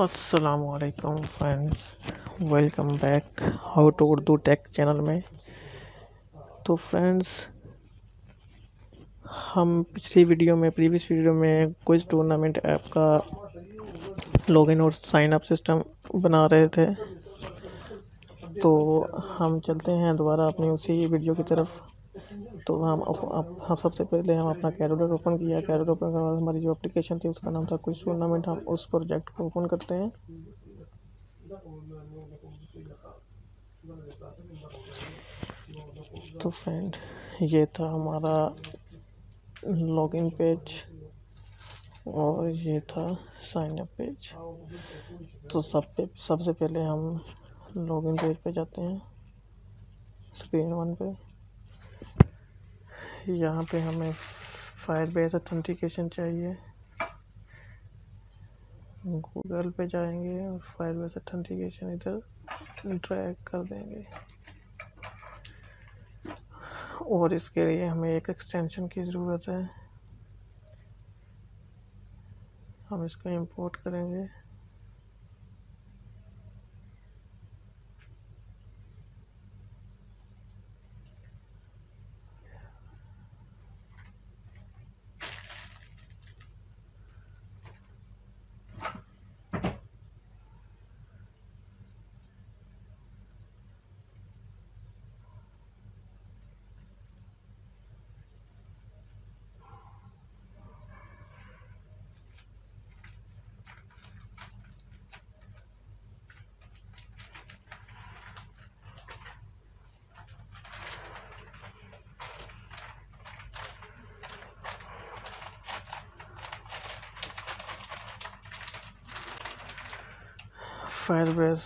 असलकम friends welcome back how to Urdu tech channel में। तो फ्रेंड्स हम पिछली वीडियो में प्रीवियस वीडियो में कुछ टूर्नामेंट ऐप का लॉगिन और साइन अप सिस्टम बना रहे थे। तो हम चलते हैं दोबारा अपनी उसी वीडियो की तरफ़। तो हम हम सबसे पहले हम अपना कैरोडर ओपन किया। कैरोडर ओपन करने बाद हमारी जो एप्लीकेशन थी, उसका नाम था कुछ टूर्नामेंट हम उस प्रोजेक्ट को ओपन करते हैं। तो फ्रेंड ये था हमारा लॉगिन पेज और ये था साइन अप पेज तो सब पे सबसे पहले हम लॉगिन पेज पे जाते हैं स्क्रीन वन पे। यहाँ पे हमें फायर बेस अथेंटिकेशन चाहिए। गूगल पे जाएँगे और फायर बेस अथेंटिकेशन इधर ड्रैग कर देंगे। और इसके लिए हमें एक एक्सटेंशन की ज़रूरत है। हम इसको इंपोर्ट करेंगे। फायरबेस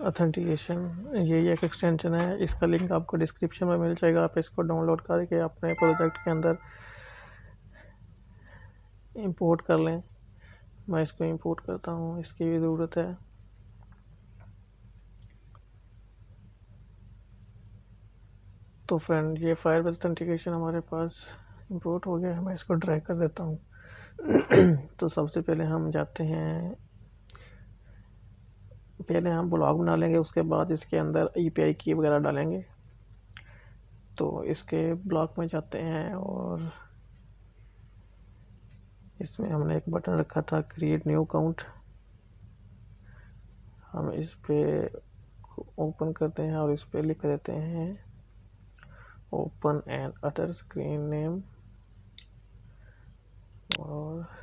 अथेंटिकेशन यही एक एक्सटेंशन है। इसका लिंक आपको डिस्क्रिप्शन में मिल जाएगा। आप इसको डाउनलोड करके अपने प्रोजेक्ट के अंदर इंपोर्ट कर लें। मैं इसको इंपोर्ट करता हूँ। इसकी भी ज़रूरत है। तो फ्रेंड ये फायरबेस अथेंटिकेशन हमारे पास इंपोर्ट हो गया है। मैं इसको ड्रैग कर देता हूँ। तो सबसे पहले हम जाते हैं पहले हम ब्लॉग बना लेंगे उसके बाद इसके अंदर ई पी आई की वगैरह डालेंगे। तो इसके ब्लॉग में जाते हैं और इसमें हमने एक बटन रखा था क्रिएट न्यू अकाउंट हम इस पर ओपन करते हैं और इस पर लिख देते हैं open and other screen name और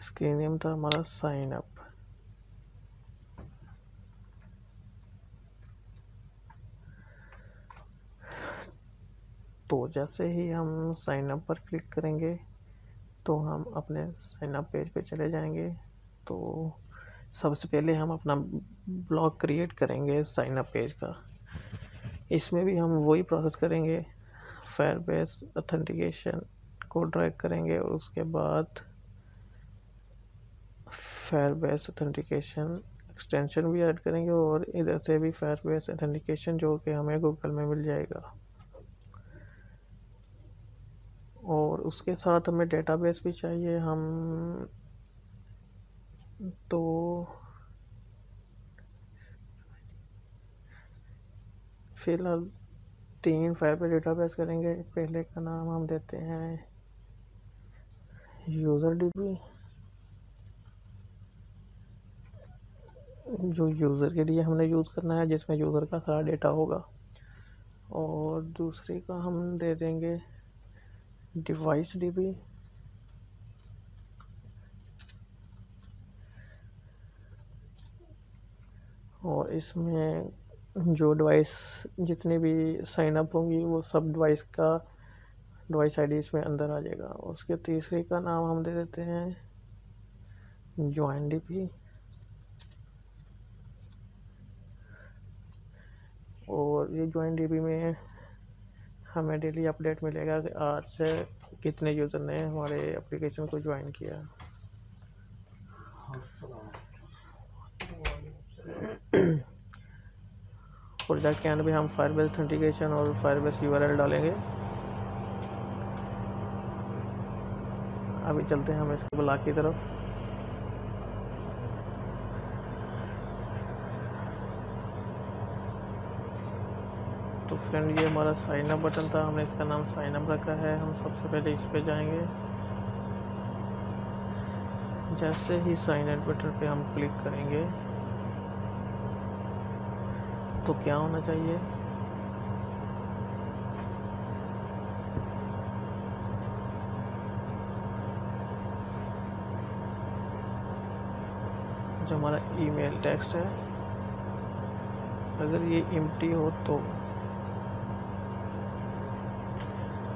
स्क्रीन नेम था हमारा साइन अप तो जैसे ही हम साइन अप पर क्लिक करेंगे तो हम अपने साइन अप पेज पे चले जाएँगे। तो सबसे पहले हम अपना ब्लॉग क्रिएट करेंगे साइन अप पेज का। इसमें भी हम वही प्रोसेस करेंगे। फायर बेस अथेंटिकेशन को ड्रैग करेंगे और उसके बाद फायर बेस अथेंटिकेशन एक्सटेंशन भी ऐड करेंगे और इधर से भी फायर बेस अथेंटिकेशन जो कि हमें गूगल में मिल जाएगा। और उसके साथ हमें डेटाबेस भी चाहिए। हम तो फ़िलहाल तीन फ़ाइल पे डेटाबेस करेंगे। पहले का नाम हम देते हैं यूज़र डीबी जो यूज़र के लिए हमने यूज़ करना है, जिसमें यूज़र का सारा डेटा होगा। और दूसरे का हम दे देंगे डिवाइस डीबी। और इसमें जो डिवाइस जितनी भी साइन अप होंगी, वो सब डिवाइस का, डिवाइस आईडी इसमें अंदर आ जाएगा। उसके तीसरे का नाम हम दे देते हैं ज्वाइन डीपी और ये ज्वाइन डीबी में हमें डेली अपडेट मिलेगा कि आज से कितने यूज़र ने हमारे एप्लीकेशन को ज्वाइन किया। प्रोजेक्ट के अंदर भी हम फायरबेस ऑथेंटिकेशन और फायरबेस यूआरएल डालेंगे। अभी चलते हैं हम इसके ब्लॉक की तरफ़। फ्रेंड ये हमारा साइन अप बटन था, हमने इसका नाम साइन अप रखा है। हम सबसे पहले इस पे जाएँगे। जैसे ही साइन अप बटन पे हम क्लिक करेंगे तो क्या होना चाहिए? जो हमारा ईमेल टेक्स्ट है, अगर ये इम्प्टी हो तो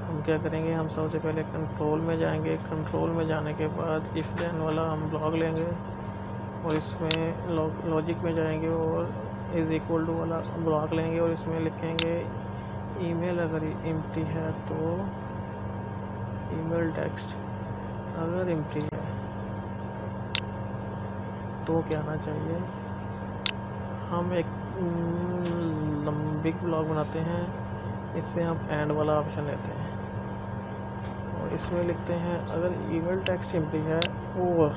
हम क्या करेंगे? हम सबसे पहले कंट्रोल में जाएँगे। कंट्रोल में जाने के बाद इस लाइन वाला हम ब्लॉग लेंगे और इसमें लॉजिक में जाएँगे और इज़ इक्वल टू वाला ब्लॉक लेंगे और इसमें लिखेंगे ईमेल अगर इम्प्टी है तो ईमेल टेक्स्ट अगर इम्प्टी है तो क्या आना चाहिए? हम एक लंबी ब्लॉग बनाते हैं। इस पर हम एंड वाला ऑप्शन लेते हैं। इसमें लिखते हैं अगर ईमेल टैक्स सिंपली है और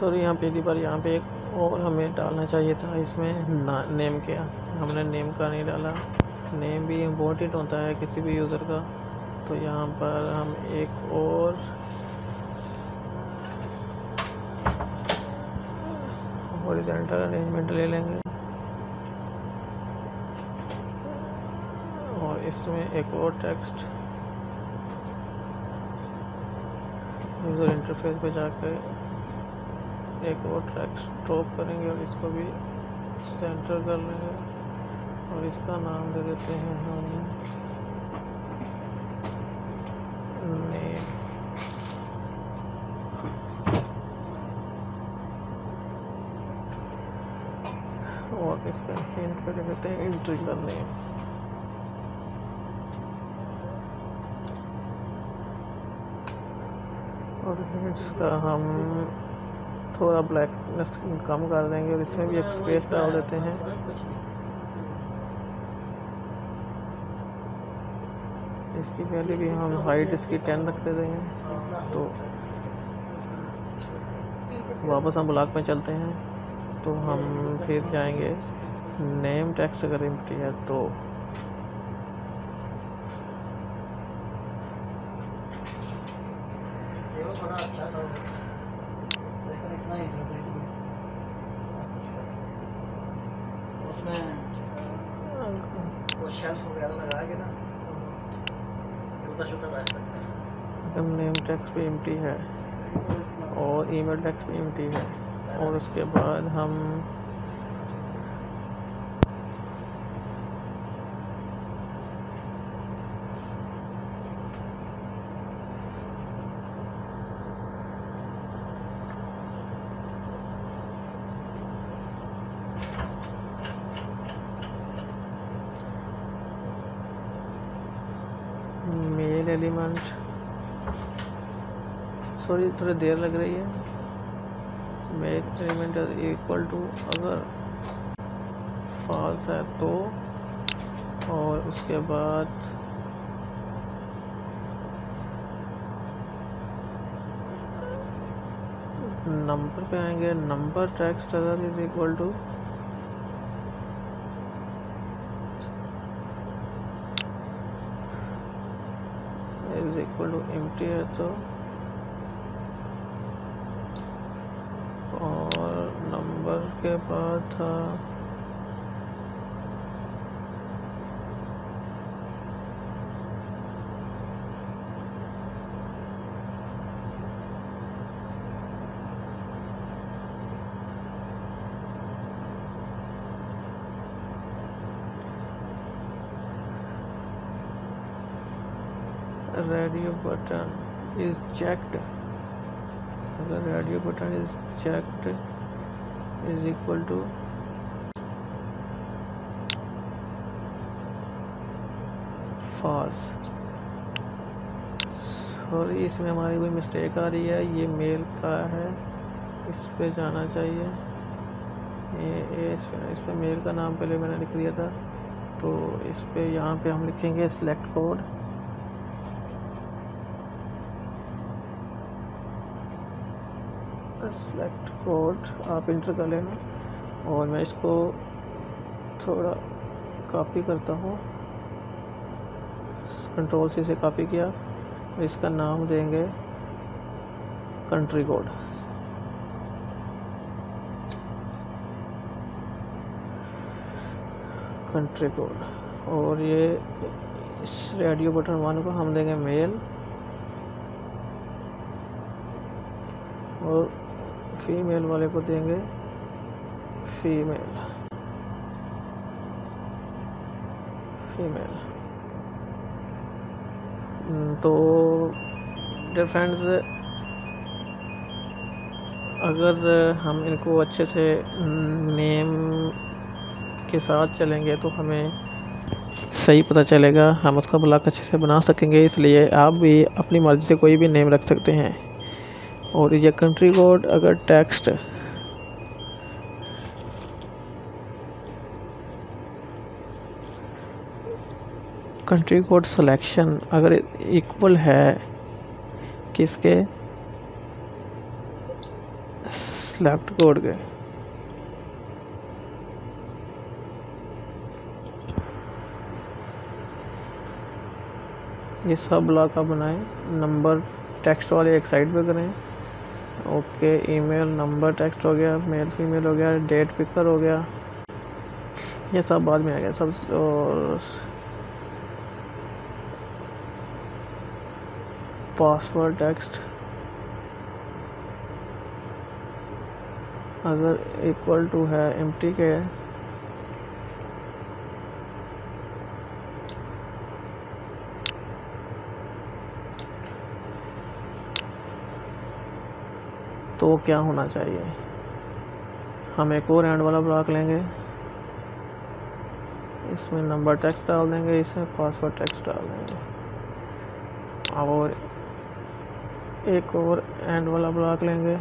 सॉरी, यहाँ पहली बार यहाँ पे एक और हमें डालना चाहिए था, इसमें ना नेम क्या? हमने नेम का नहीं डाला। नेम भी इम्पोर्टेंट होता है किसी भी यूज़र का। तो यहाँ पर हम एक और हॉरिजॉन्टल अरेंजमेंट ले लेंगे। और इसमें एक और टेक्स्ट यूज़र इंटरफेस पे जाकर एक और ट्रैक स्टॉप करेंगे और इसको भी सेंटर कर लेंगे और इसका नाम दे देते हैं हम और इसका हिंट कर देते हैं इंट्रीगर नेम और इसका हम थोड़ा ब्लैकनेस कम कर देंगे और इसमें भी एक स्पेस डाल देते हैं। इसकी पहले भी हम हाइट इसकी टेन रख देते हैं तो वापस हम ब्लॉक में चलते हैं। तो हम फिर जाएँगे। नेम टैक्स अगर इम्प्टी है तो अच्छा शेल्फ वगैरह लगा के ना छोटा छोटा रख सकते हैं नेम टैक्स भी एम्प्टी है और ईमेल टैक्स भी एम्प्टी है और उसके बाद हम मेल एलिमेंट सॉरी देर लग रही है। मेल एलिमेंट इक्वल टू अगर फॉल्स है तो और उसके बाद नंबर पे आएँगे। नंबर टेक्स्ट अगर is equal to is equal to M है तो और नंबर के पास था। रेडियो बटन इज़ चेक्ड अगर radio button is checked is equal to false sorry इसमें हमारी कोई मिस्टेक आ रही है। ये मेल का है। इस पर जाना चाहिए। ये इस पर, इस पे मेल का नाम पहले मैंने लिख दिया था। तो इस पर यहाँ पे हम लिखेंगे सिलेक्ट कोड सेलेक्ट कोड आप इंटर कर लेना। और मैं इसको थोड़ा कॉपी करता हूँ। कंट्रोल से इसे कॉपी किया इसका नाम देंगे कंट्री कोड कंट्री कोड और ये इस रेडियो बटन वन को हम देंगे मेल और फीमेल वाले को देंगे। फीमेल। फीमेल। तो डियर फ्रेंड्स अगर हम इनको अच्छे से नेम के साथ चलेंगे तो हमें सही पता चलेगा। हम उसका ब्लॉक अच्छे से बना सकेंगे, इसलिए आप भी अपनी मर्ज़ी से कोई भी नेम रख सकते हैं। और ये कंट्री कोड अगर टेक्स्ट कंट्री कोड सिलेक्शन अगर इक्वल है, किसके? सेलेक्ट कोड के। ये सब ब्लॉक आप बनाएँ नंबर टेक्स्ट वाले एक साइड पे करें। ओके, ईमेल, नंबर, टेक्स्ट हो गया, मेल, फीमेल हो गया, डेट पिकर हो गया। ये सब बाद में आ गया, सब और पासवर्ड टेक्स्ट अगर इक्वल टू है एम के तो क्या होना चाहिए? हम एक और एंड वाला ब्लॉक लेंगे। इसमें नंबर टेक्स्ट डाल देंगे इसमें पासवर्ड टेक्स्ट डाल देंगे। और एक और एंड वाला ब्लॉक लेंगे।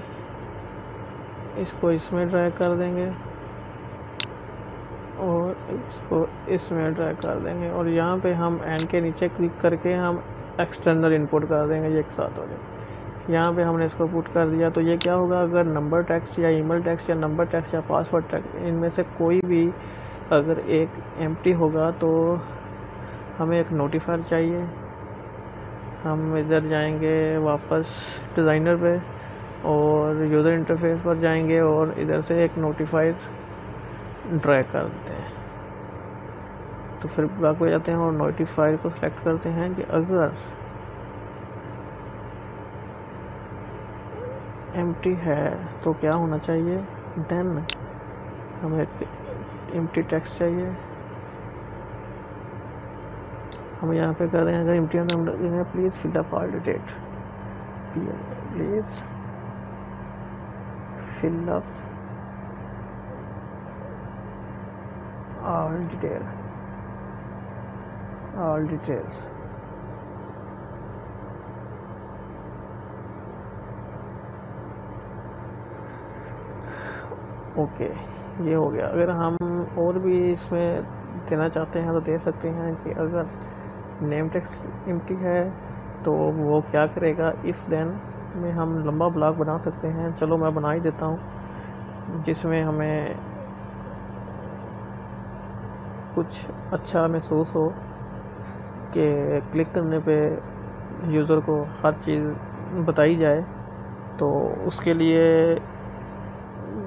इसको इसमें ड्रैग कर देंगे। और इसको इसमें ड्रैग कर देंगे। और यहाँ पे हम एंड के नीचे क्लिक करके हम एक्सटर्नल इनपुट कर देंगे एक साथ हो जाए यहाँ पे हमने इसको पुट कर दिया। तो ये क्या होगा? अगर नंबर टैक्स या ईमेल टैक्स या नंबर टैक्स या पासवर्ड टैक्स इनमें से कोई भी अगर एक एम होगा तो हमें एक नोटिफायर चाहिए। हम इधर जाएँगे वापस डिज़ाइनर पे और यूज़र इंटरफेस पर जाएँगे और इधर से एक नोटिफाइड ड्रैग कर देते हैं। तो फिर ब्लॉक पे जाते हैं और नोटिफायर को सिलेक्ट करते हैं कि अगर एम है तो क्या होना चाहिए? देन हमें एम टेक्स्ट चाहिए। हम यहाँ पे कर रहे हैं, अगर एम टी देंगे please fill up all डिटेट please fill up all all details okay, ये हो गया। अगर हम और भी इसमें देना चाहते हैं तो दे सकते हैं कि अगर नेम टेक्स एम्प्टी है तो वो क्या करेगा? इस देन में हम लंबा ब्लॉक बना सकते हैं। चलो मैं बना ही देता हूँ, जिसमें हमें कुछ अच्छा महसूस हो कि क्लिक करने पे यूज़र को हर चीज़ बताई जाए तो उसके लिए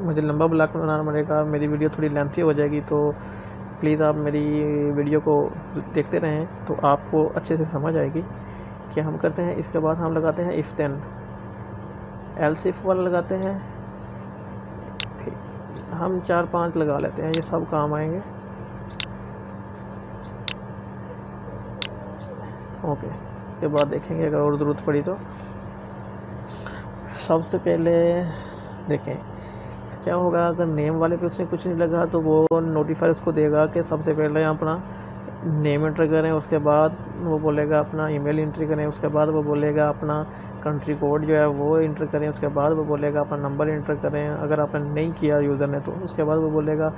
मुझे लंबा ब्लॉग बनाना पड़ेगा, मेरी वीडियो थोड़ी लेंथी हो जाएगी तो प्लीज़ आप मेरी वीडियो को देखते रहें तो आपको अच्छे से समझ आएगी कि हम करते हैं। इसके बाद हम लगाते हैं देन एल सिफ वाला लगाते हैं हम चार पाँच लगा लेते हैं, ये सब काम आएँगे। ओके इसके बाद देखेंगे अगर और ज़रूरत पड़ी तो। सबसे पहले देखें क्या होगा? अगर नेम वाले पे उसने कुछ नहीं लगा तो वो नोटिफाई उसको देगा कि सबसे पहले अपना नेम एंटर करें, उसके बाद वो बोलेगा अपना ईमेल एंट्री करें, उसके बाद वो बोलेगा अपना कंट्री कोड जो है वो इंटर करें, उसके बाद वो बोलेगा अपना नंबर इंटर करें, अगर आपने नहीं किया यूज़र ने तो उसके बाद वो बोलेगा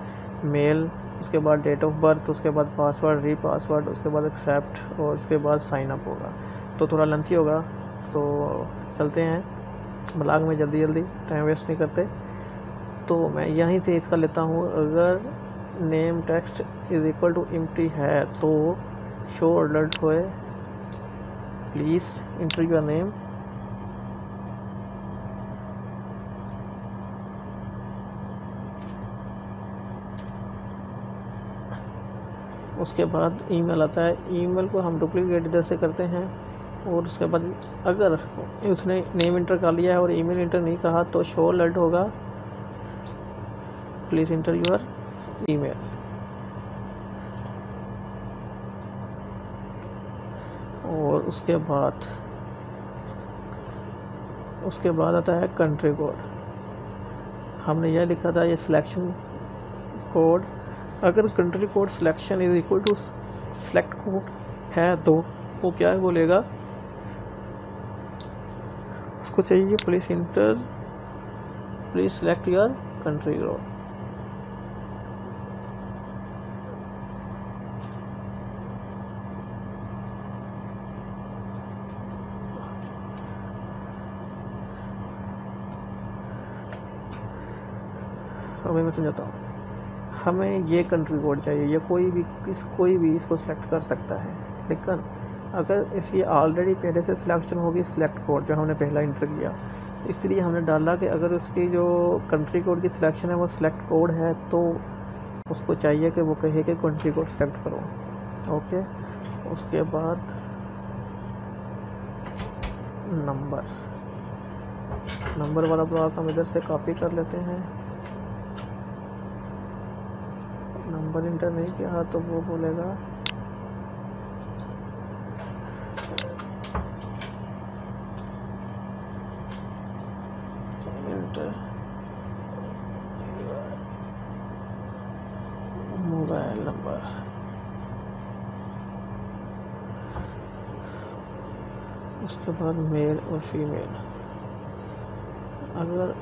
मेल उसके बाद डेट ऑफ़ बर्थ उसके बाद पासवर्ड री पासवर्ड उसके बाद एक्सेप्ट और उसके बाद साइन अप होगा। तो थोड़ा लंथी होगा। तो चलते हैं। ब्लाग में जल्दी जल्दी टाइम वेस्ट नहीं करते। तो मैं यहीं से इसका लेता हूँ, अगर name text is equal to empty है तो शो अलर्ट होए। प्लीज़ इंटर योर नेम उसके बाद ईमेल आता है। ईमेल को हम डुप्लीकेट इधर से करते हैं, और उसके बाद अगर उसने नेम इंटर कर लिया है और ईमेल इंटर नहीं कहा तो शो अलर्ट होगा। प्लीज़ इंटर यूर ईमेल और उसके बाद उसके बाद आता है कंट्री कोड हमने यह लिखा था, ये सिलेक्शन कोड अगर country code selection is equal to select code है तो वो क्या है बोलेगा? उसको चाहिए please enter please select your country code मैं समझाता हूँ। हमें ये कंट्री कोड चाहिए, या कोई भी, किस, कोई भी इसको सिलेक्ट कर सकता है। लेकिन अगर इसकी ऑलरेडी पहले से सिलेक्शन होगी सिलेक्ट कोड जो हमने पहला इंटर किया, इसलिए हमने डाला कि अगर उसकी जो कंट्री कोड की सिलेक्शन है, वो सिलेक्ट कोड है तो उसको चाहिए कि वो कहे कि कंट्री कोड सिलेक्ट करो। ओके उसके बाद नंबर नंबर वाला ब्लॉक हम इधर से कॉपी कर लेते हैं। नंबर इंटर नहीं किया तो वो बोलेगा। इंटर मोबाइल नंबर उसके बाद मेल और फीमेल अगर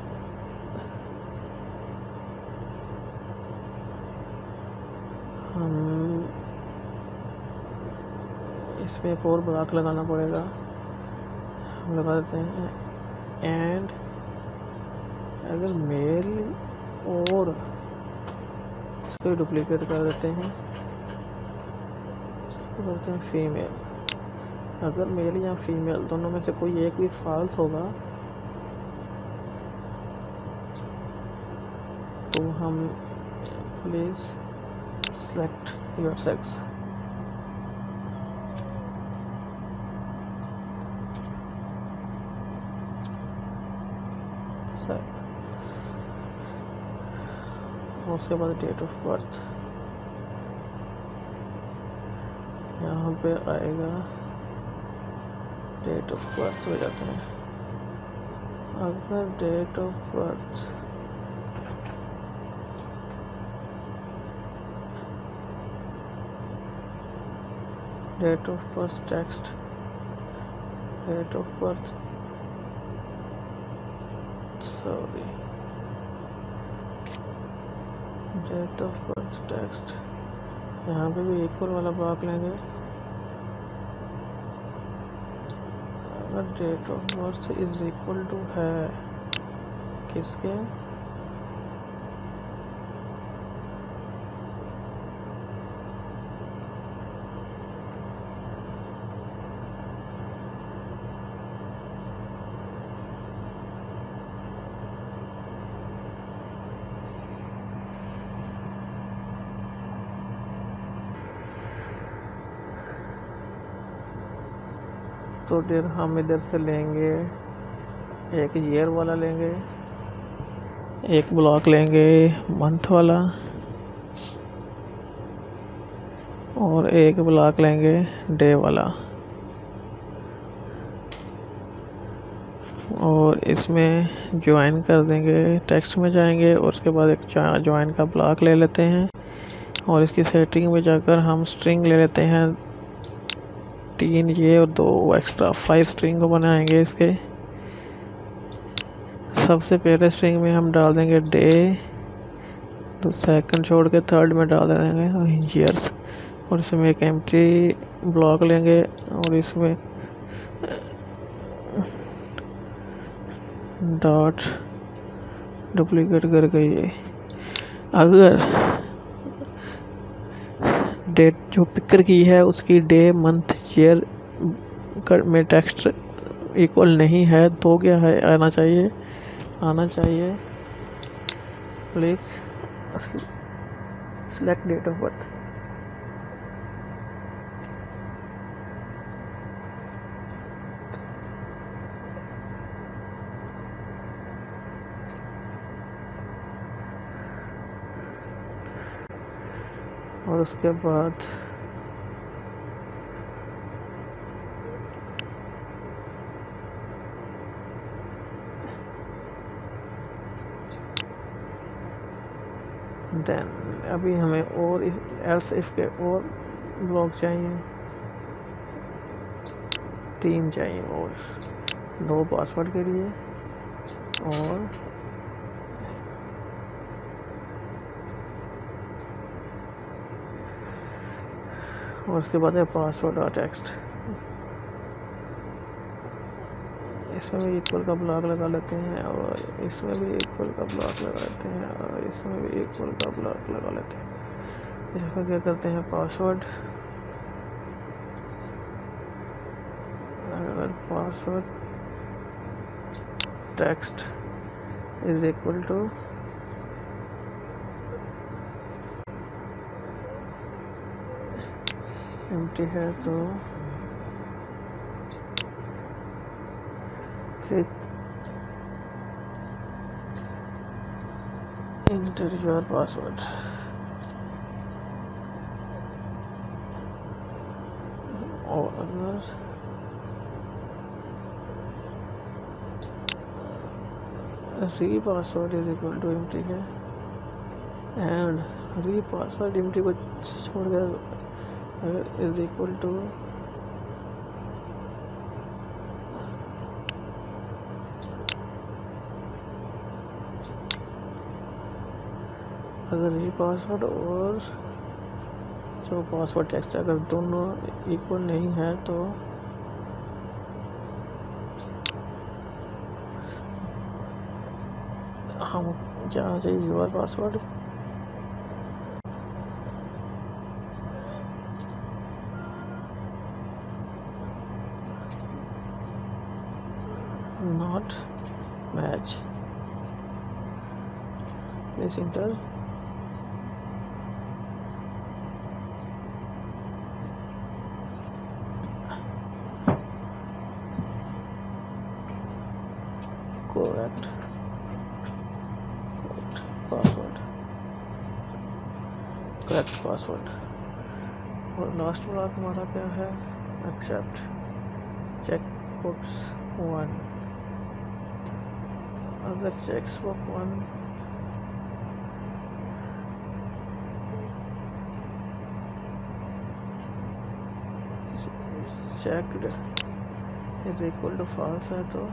हम इसमें एक और ब्लॉक लगाना पड़ेगा। हम लगा देते हैं। एंड अगर मेल और इसको डुप्लीकेट कर देते हैं तो करते हैं फीमेल अगर मेल या फीमेल दोनों में से कोई एक भी फॉल्स होगा तो हम प्लीज़ सेलेक्ट योर sex उसके बाद डेट ऑफ़ बर्थ यहाँ पे आएगा। डेट ऑफ़ बर्थ हो जाता है। अगर date of birth date of birth text, date of birth, sorry date of birth text यहाँ पे भी इक्वल वाला ब्लॉक लेंगे। अगर date of birth is equal to है, किसके? तो फिर हम इधर से लेंगे, एक ईयर वाला लेंगे, एक ब्लॉक लेंगे मंथ वाला, और एक ब्लॉक लेंगे डे वाला। और इसमें ज्वाइन कर देंगे टेक्स्ट में जाएँगे, और उसके बाद एक ज्वाइन का ब्लॉक ले लेते हैं, और इसकी सेटिंग में जाकर हम स्ट्रिंग ले लेते हैं। तीन, ये और दो एक्स्ट्रा फाइव स्ट्रिंग को बनाएँगे इसके। सबसे पहले स्ट्रिंग में हम डाल देंगे डे तो सेकंड छोड़ के थर्ड में डाल देंगे ईयर्स और इसमें एक एम्प्टी ब्लॉक लेंगे, और इसमें डॉट डुप्लीकेट करके ये। अगर डेट जो पिकर की है, उसकी डे मंथ ईयर में टेक्स्ट इक्वल नहीं है तो क्या है? आना चाहिए आना चाहिए। Click select date of birth और उसके बाद देन अभी हमें और एल्स इसके और ब्लॉक चाहिए। तीन चाहिए और दो पासवर्ड के लिए और और उसके बाद है पासवर्ड और टेक्स्ट इसमें भी इक्वल का ब्लॉक लगा लेते हैं और इसमें भी इक्वल का ब्लॉक लगा लेते हैं और इसमें भी इक्वल का ब्लॉक लगा लेते हैं। इसमें क्या करते हैं? पासवर्ड अगर password text is equal to empty है तो फिर इंटर योर पासवर्ड। और अगर re password is equal to empty है। एंड री पासवर्ड एम्प्टी को छोड़ कर is equal to अगर ये पासवर्ड और जो पासवर्ड टेक्स्ट अगर दोनों इक्वल नहीं है तो हम क्या चाहिए your password enter correct correct password correct password और लास्ट वाला हमारा क्या है एक्सेप्ट चेक बॉक्स वन अगर checks box one checked is equal to false है तो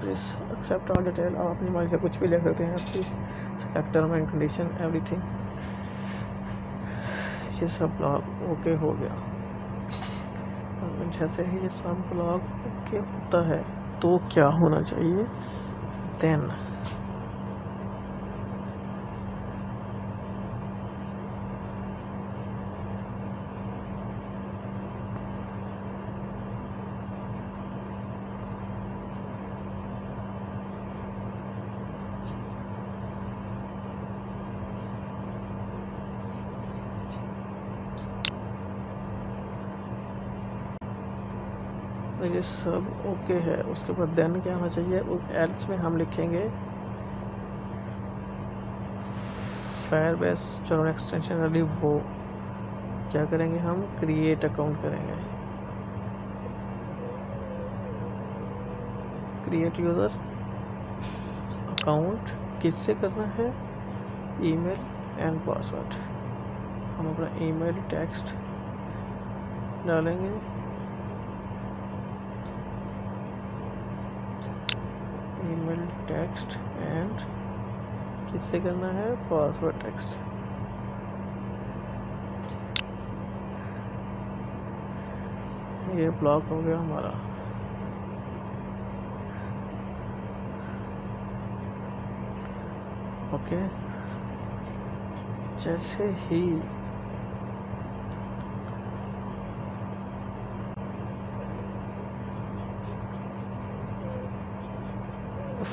प्लीज़ एक्सेप्ट ऑल डिटेल आप अपनी मर्ज़ी से कुछ भी ले सकते हैं, आपकी एक्टर में कंडीशन एवरीथिंग ये सब ब्लॉग ओके हो गया। जैसे ही ये सब ब्लॉग ओके होता है तो क्या होना चाहिए? देन ये सब ओके है। उसके बाद देन क्या होना चाहिए? एल्स में हम लिखेंगे फायर बेस जो एक्सटेंशन वाली वो क्या करेंगे हम? क्रिएट अकाउंट करेंगे। क्रिएट यूज़र अकाउंट किससे करना है? ईमेल एंड पासवर्ड हम अपना ईमेल टेक्स्ट डालेंगे ईमेल टेक्स्ट एंड किससे करना है? पासवर्ड टेक्स्ट ये ब्लॉक हो गया हमारा। ओके जैसे ही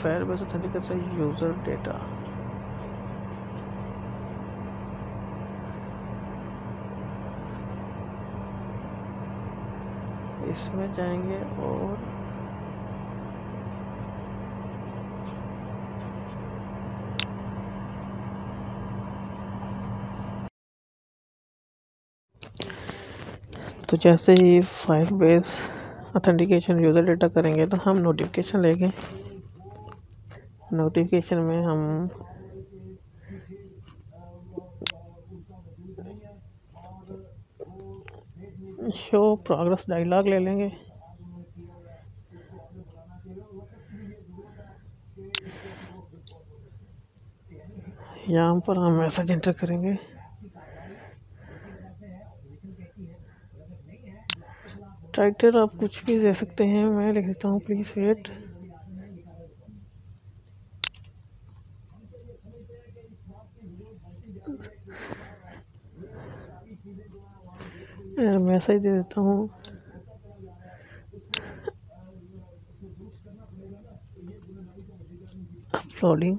Firebase authenticates a user data. इसमें जाएँगे और तो जैसे ही Firebase authentication user data करेंगे तो हम नोटिफिकेशन लेंगे नोटिफिकेशन में हम शो प्रोग्रेस डायलॉग ले लेंगे। यहाँ पर हम मैसेज इंटर करेंगे। टाइटल आप कुछ भी दे सकते हैं, मैं लिख देता हूँ प्लीज़ वेट मैसेज दे देता हूँ। अपलोडिंग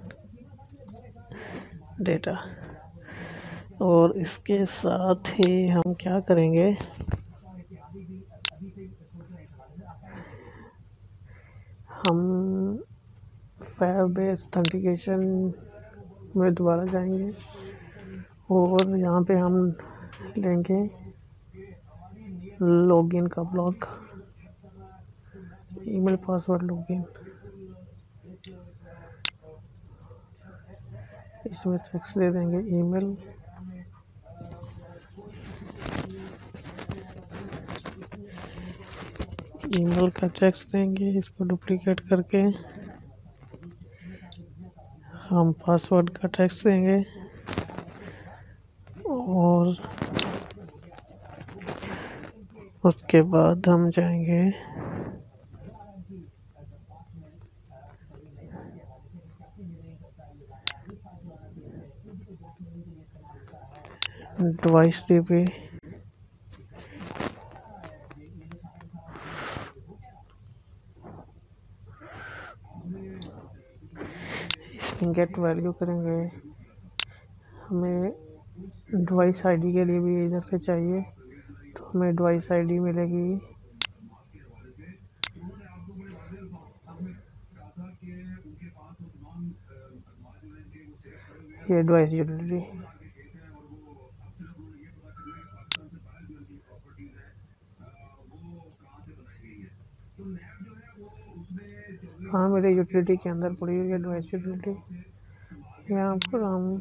डेटा और इसके साथ ही हम क्या करेंगे? हम फायर बेस ऑथेंटिकेशन में दोबारा जाएँगे। और यहाँ पे हम लेंगे लॉगिन का ब्लॉक। Email password login. इसमें टेक्स्ट दे देंगे ईमेल। ईमेल का टेक्स्ट देंगे, इसको डुप्लीकेट करके। हम पासवर्ड का टैक्स देंगे। और उसके बाद हम जाएँगे। डिवाइस डी पे गेट वैल्यू करेंगे। हमें डिवाइस आईडी के लिए भी इधर से चाहिए। हमें डिवाइस आईडी मिलेगी। ये डिवाइस यूटिलिटी हाँ मेरे यूटिलिटी के अंदर पड़ी हुई है डिवाइस यूटिलिटी यहाँ पर हम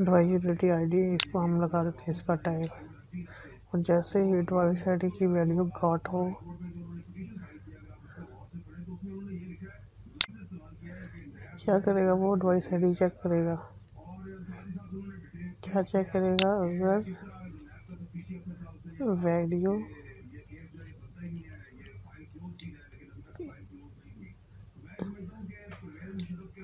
डिवाइस यूटिलिटी आईडी इसको हम लगा देते हैं इसका टैग और जैसे ही डिवाइस आईडी की वैल्यू घाट हो, क्या करेगा वो? डिवाइस आईडी चेक करेगा. क्या चेक करेगा? अगर वैल्यू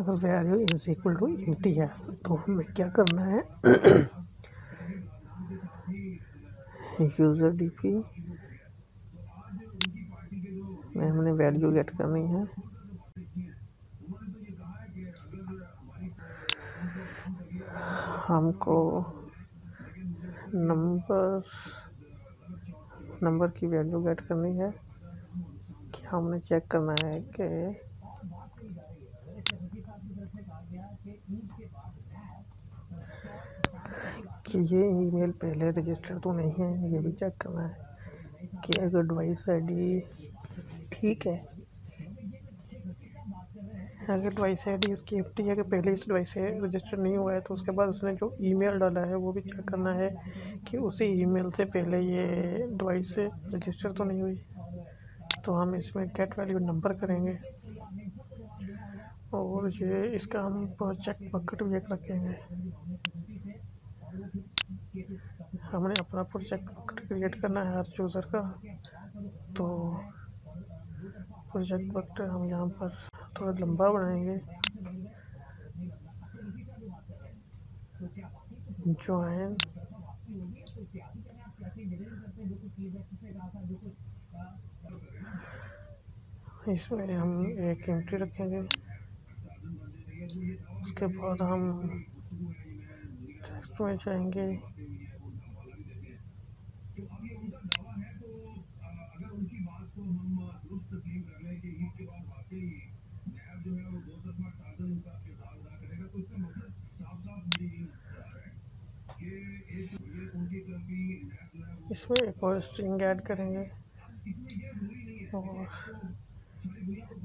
अगर value is equal to M है। तो हमें क्या करना है? यूज़र डीपी में हमने वैल्यू गेट करनी है। हमको नंबर नंबर की वैल्यू गेट करनी है। कि हमने चेक करना है कि कि ये ईमेल पहले रजिस्टर तो नहीं है, ये भी चेक करना है कि अगर डिवाइस आईडी ठीक है। अगर डिवाइस आईडी इसकी एफ़ है कि पहले इस डिवाइस से रजिस्टर नहीं हुआ है तो उसके बाद उसने जो ईमेल डाला है, वो भी चेक करना है कि उसी ईमेल से पहले ये डिवाइस से रजिस्टर तो नहीं हुई। तो हम इसमें गेट वैल्यू नंबर करेंगे और ये इसका हम प्रोजेक्ट बकेट भी एक रखेंगे हमने अपना प्रोजेक्ट क्रिएट करना है हर यूज़र का। तो प्रोजेक्ट वक्त हम यहाँ पर थोड़ा लंबा बनाएँगे। ज्वाइन इसमें हम एक एंट्री रखेंगे। उसके बाद हम टेक्स्ट में जाएँगे। इसमें एक और स्ट्रिंग ऐड करेंगे। और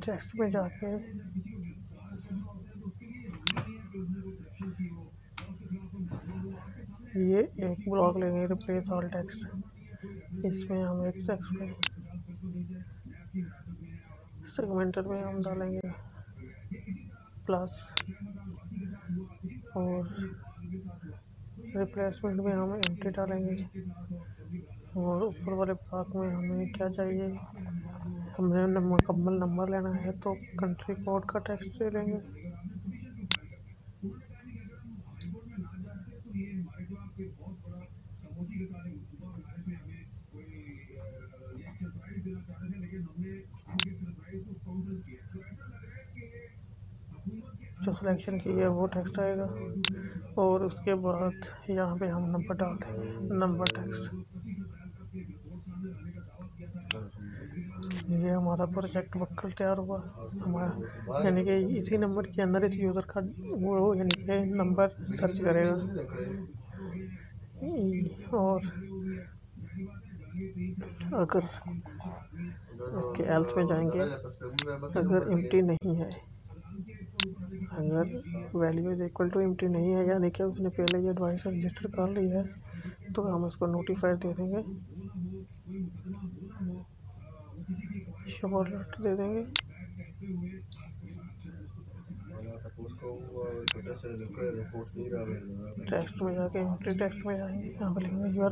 टेक्स्ट में जाके ये एक ब्लॉक लेंगे रिप्लेस ऑल टेक्स्ट इसमें हम एक टेक्स्ट में सेगमेंटर में हम डालेंगे प्लस और रिप्लेसमेंट में हम एंट्री डालेंगे और ऊपर वाले पार्क में हमें क्या चाहिए? हमें मुकम्मल नंबर लेना है तो कंट्री कोड का टेक्स्ट दे लेंगे जो सिलेक्शन की है, वो टेक्स्ट आएगा। और उसके बाद यहाँ पे हम नंबर डाल देंगे नंबर टेक्स्ट ये हमारा प्रोजेक्ट वक्ल तैयार हुआ। हमारा, यानी कि इसी नंबर के अंदर इस यूज़र का वो, यानी कि नंबर सर्च करेगा। और अगर इसके एल्स में जाएँगे, अगर एम्प्टी नहीं है अगर value is equal to empty नहीं है, यानी कि उसने पहले ये डिवाइस रजिस्टर कर ली है तो हम उसको नोटिफाई दे देंगे। दे देंगे। टेक्स्ट में जाके एंट्री टेक्स्ट में जाएँगे। यहाँ पर लिखेंगे your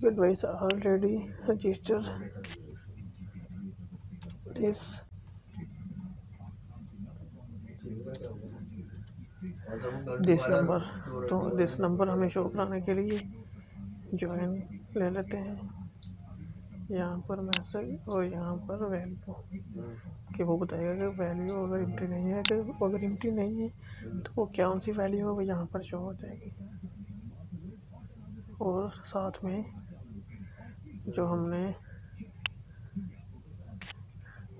The device already registered this this number तो दिस नंबर हमें शो कराने के लिए ज्वाइन ले लेते हैं। यहाँ पर मैसेज और यहाँ पर वैल्यू कि वो बताएगा कि वैल्यू अगर इम्प्टी नहीं है कि अगर इम्प्टी नहीं है तो वो क्या कौन सी वैल्यू है, वो यहाँ पर शो हो जाएगी। और साथ में जो हमने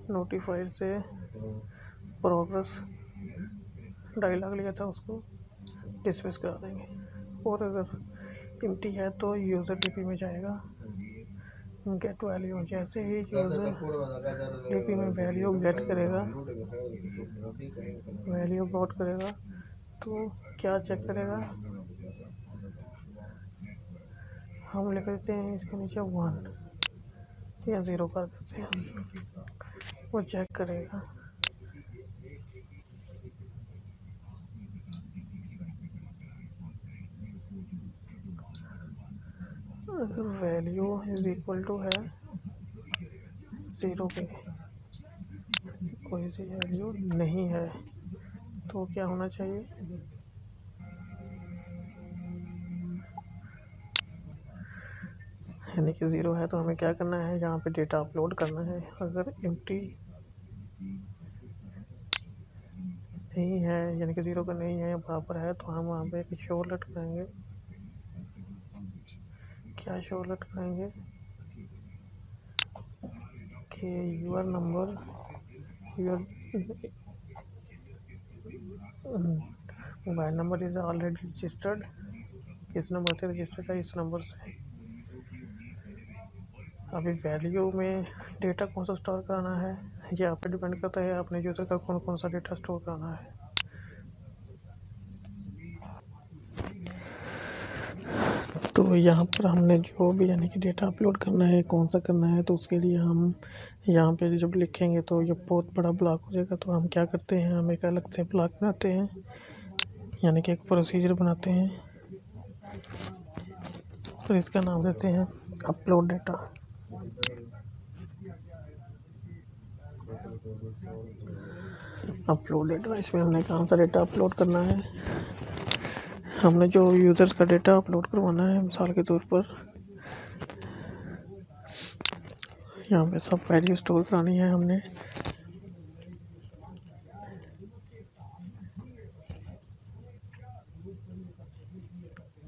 नोटिफाइड से प्रोग्रेस डायलॉग लिया था उसको डिसमिस करा देंगे। और अगर एम्प्टी है तो यूज़र डीपी में जाएगा। गेट वैल्यू जैसे ही यूज़र डीपी में वैल्यू गेट करेगा वैल्यू गॉट करेगा तो क्या चेक करेगा? हम लिख देते हैं इसके नीचे वन या ज़ीरो कर देते हैं। वो चेक करेगा। अगर वैल्यू इज़ इक्वल टू है ज़ीरो के कोई सी वैल्यू नहीं है। तो क्या होना चाहिए? यानी कि ज़ीरो है तो हमें क्या करना है? यहाँ पे डेटा अपलोड करना है। अगर एम्प्टी नहीं है, यानी कि ज़ीरो का नहीं है बराबर है तो हम वहाँ पे एक शो लटकाएँगे क्या शो लटकाएँगे कि your number your mobile number is already registered किस नंबर से रजिस्टर्ड है? इस नंबर से। अभी वैल्यू में डेटा कौन सा स्टोर कराना है? ये आप पे डिपेंड करता है अपने यूज़र का कौन कौन सा डेटा स्टोर कराना है। तो यहाँ पर हमने जो भी यानी कि डेटा अपलोड करना है, कौन सा करना है तो उसके लिए हम यहाँ पे जब लिखेंगे तो ये बहुत बड़ा ब्लॉक हो जाएगा। तो हम क्या करते हैं, हम एक अलग से ब्लॉक बनाते हैं, यानी कि एक प्रोसीजर बनाते हैं और इसका नाम देते हैं अपलोड डेटा अपलोड डेटा इसमें हमने कौन सा डेटा अपलोड करना है? हमने जो यूज़र्स का डेटा अपलोड करवाना है मिसाल के तौर पर। यहाँ पे सब वैल्यू स्टोर करानी है हमने।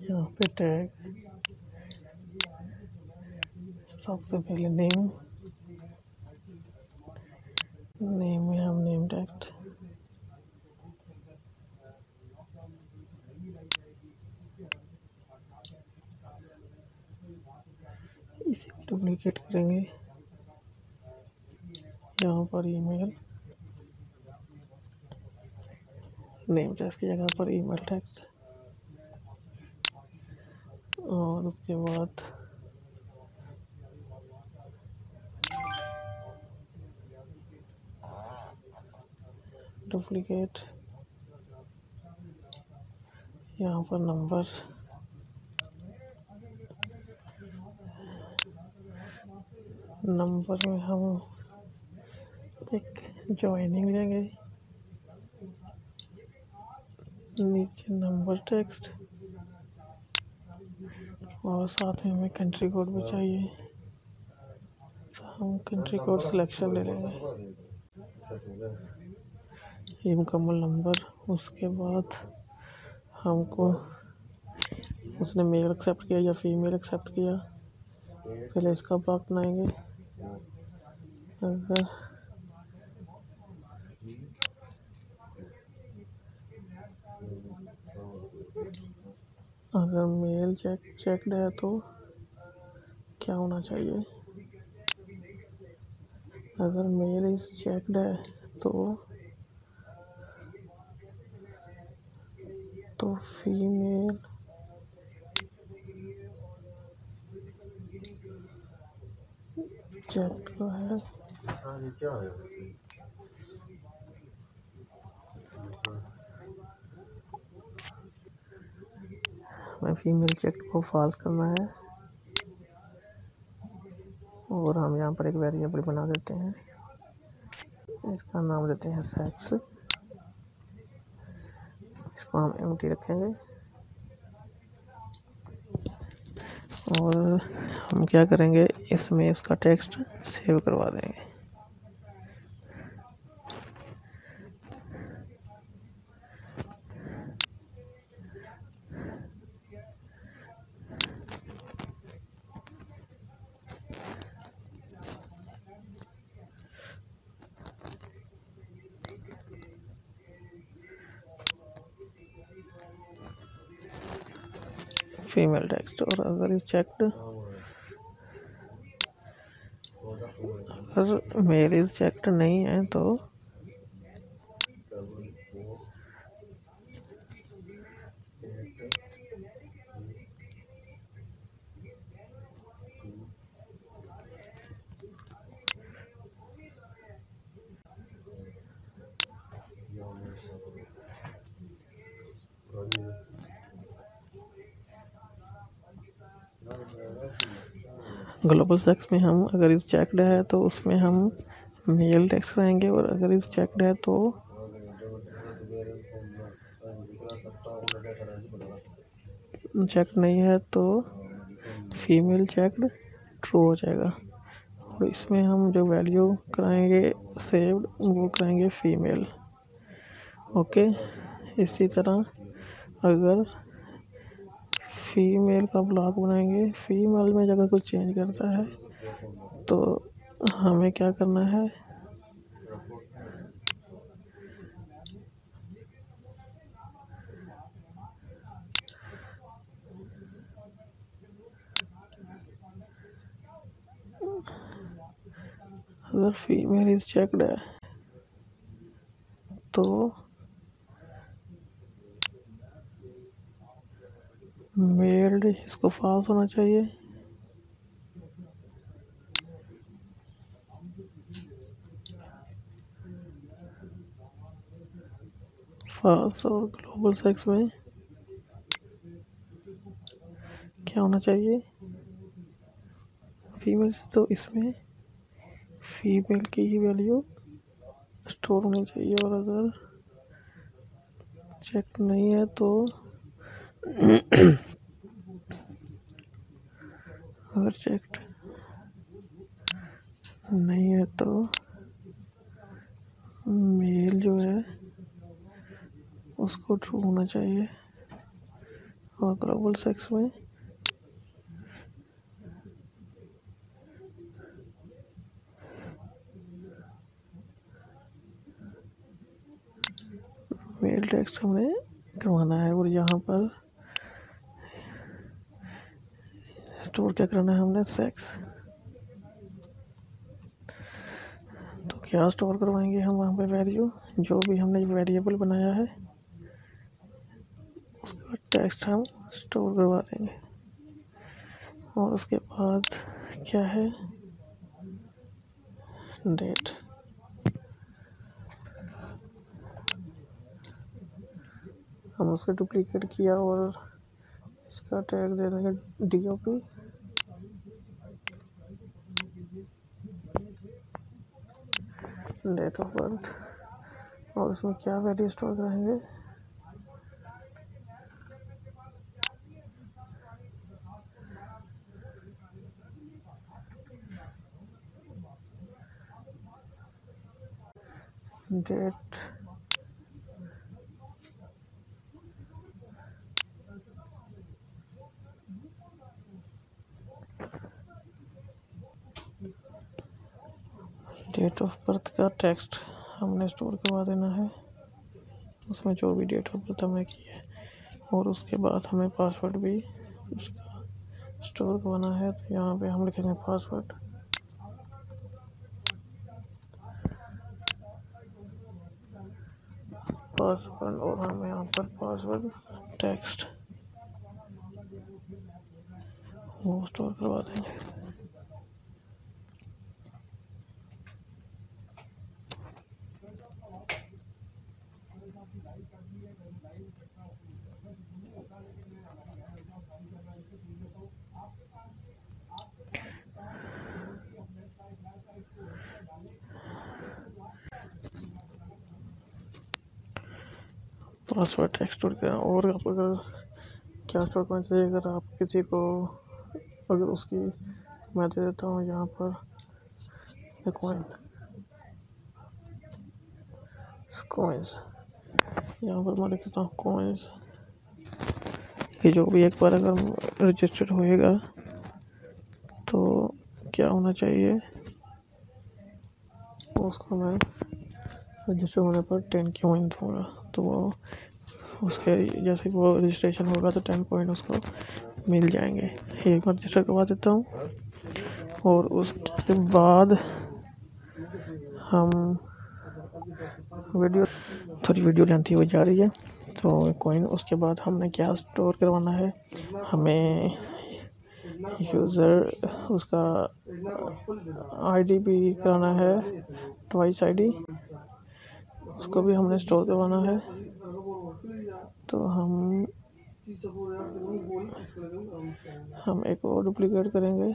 यहाँ पे टैग सबसे पहले नेम नेम में हम नेम टेक्स्ट इसे डुप्लीकेट करेंगे। यहाँ पर ईमेल नेम टेक्स्ट की जगह पर ईमेल टेक्स्ट और उसके बाद डुप्लीकेट यहाँ पर नंबर नंबर में हम एक ज्वाइनिंग लेंगे नीचे नंबर टेक्स्ट और साथ में हमें कंट्री कोड भी चाहिए। तो हम कंट्री कोड सिलेक्शन ले लेंगे। ये मुकम्मल नंबर उसके बाद हमको उसने मेल एक्सेप्ट किया या फीमेल एक्सेप्ट किया। पहले इसका ब्लॉक बनाएँगे। अगर अगर मेल चेक चेकड है तो क्या होना चाहिए? अगर मेल इज़ चेकड है तो तो फीमेल चेक का ये क्या है। हमें फीमेल चेक को फॉल्स करना है। और हम यहाँ पर एक वेरिएबल बना देते हैं। इसका नाम देते हैं सेक्स इसको हम एम रखेंगे। और हम क्या करेंगे इसमें इसका टेक्स्ट सेव करवा देंगे। फीमेल टेक्स्ट और अगर इस चेक्ड अगर मेल इज़ चेक्ड नहीं है तो ग्लोबल सेक्स में हम अगर इस चेकड है तो उसमें हम मेल टेक्स्ट कराएँगे और अगर इस चेकड है तो चेक नहीं है तो फीमेल चेकड ट्रू हो जाएगा। और इसमें हम जो वैल्यू कराएँगे सेव्ड, वो कराएँगे फीमेल। ओके? इसी तरह अगर फीमेल का ब्लॉग बनाएँगे। फीमेल में जगह कुछ चेंज करता है तो हमें क्या करना है? अगर फीमेल इज़ चेकड है तो मेल्ड इसको फास्ट होना चाहिए। फास्ट और ग्लोबल सेक्स में क्या होना चाहिए? फीमेल तो इसमें फीमेल की ही वैल्यू स्टोर होनी चाहिए और अगर चेक नहीं है तो अगर चेक्ड नहीं है तो मेल जो है, उसको ट्रू होना चाहिए। और ग्लोबल सेक्स में मेल टेक्स्ट हमें करवाना है और यहाँ पर स्टोर क्या करना है हमने? सेक्स तो क्या स्टोर करवाएँगे हम वहाँ पे वैल्यू जो भी हमने वेरिएबल बनाया है, उसका टेक्स्ट हम स्टोर करवा देंगे। और उसके बाद क्या है? डेट हम उसका डुप्लीकेट किया और इसका टैग दे देंगे D O B date of birth और उसमें क्या वैल्यू स्टोर करेंगे डेट डेट ऑफ़ बर्थ का टेक्स्ट हमने स्टोर करवा देना है। उसमें जो भी डेट ऑफ़ बर्थ हमने की है, और उसके बाद हमें पासवर्ड भी उसका स्टोर करवाना है तो यहाँ पे हम लिखेंगे पासवर्ड पासवर्ड और हम यहाँ पर पासवर्ड टेक्स्ट वो स्टोर करवा देंगे। पासवर्ड टेक्स्ट करना और आप अगर क्या स्टोर करना चाहिए, अगर आप किसी को अगर उसकी मैं दे देता हूँ यहाँ पर कॉइन कॉइन्स यहाँ पर मैं लिख देता हूँ कॉइन्स कि जो भी एक बार अगर रजिस्टर्ड होएगा तो क्या होना चाहिए? उसको मैं रजिस्टर होने पर टेन कॉइन दूँगा तो वो उसके जैसे वो रजिस्ट्रेशन होगा तो टेन पॉइंट उसको मिल जाएँगे। एक बार रजिस्टर करवा देता हूँ। और उसके बाद हम वीडियो थोड़ी वीडियो लेंथी हो जा रही है तो कोइन उसके बाद हमने क्या स्टोर करवाना है? हमें यूज़र उसका आईडी भी कराना है ट्वाइस आईडी उसको भी हमने स्टोर करवाना है। तो हम हम एक और डुप्लीकेट करेंगे।